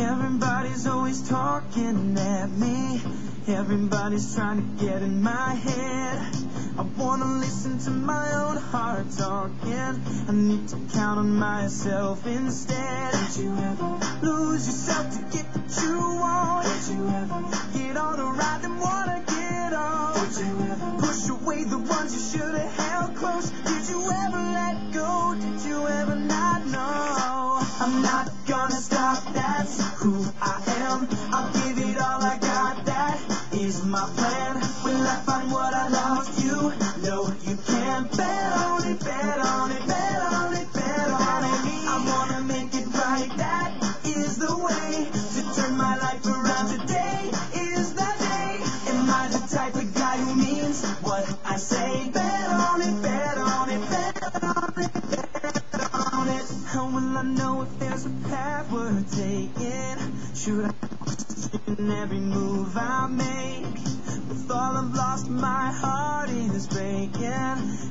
Everybody's always talking at me. Everybody's trying to get in my head. I wanna listen to my own heart talking. I need to count on myself instead. Did you ever lose yourself to get what you want? Did you ever get on the ride and wanna get off? Did you ever push away the ones you should I'm not gonna stop, that's who I am. I'll give it all I got, that is my plan. Taking? Should I question every move I make? With all I've lost, my heart is breaking.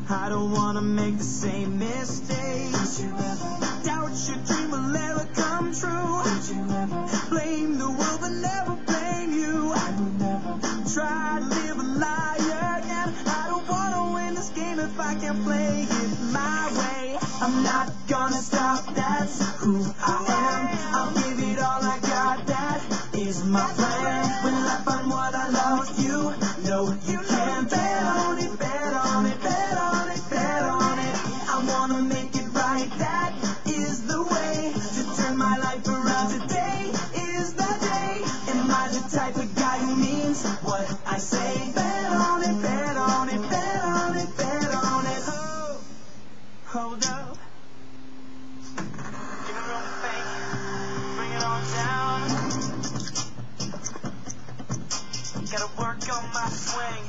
I don't wanna make the same mistake. Did you ever doubt your dream will ever come true? Did you ever blame the world but never blame you? I will never try to live a lie again. I don't wanna win this game if I can't play it my way. I'm not gonna stop, that's who I I wanna make it right, that is the way to turn my life around. Today is the day. Am I the type of guy who means what I say? Bet on it, bet on it, bet on it, bet on it. Oh, hold up. Bring it on down. Gotta work on my swing,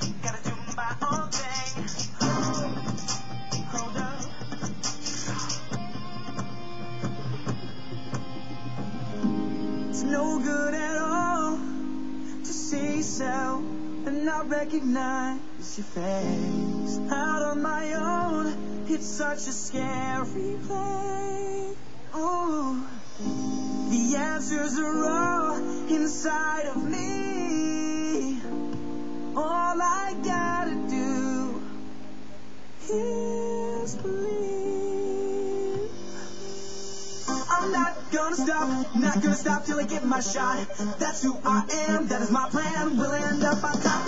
It's no good at all to see yourself and not recognize your face. Out on my own, it's such a scary place. Ooh. The answers are all inside of me. Not gonna stop, not gonna stop till I get my shot. That's who I am, that is my plan. We'll end up on top.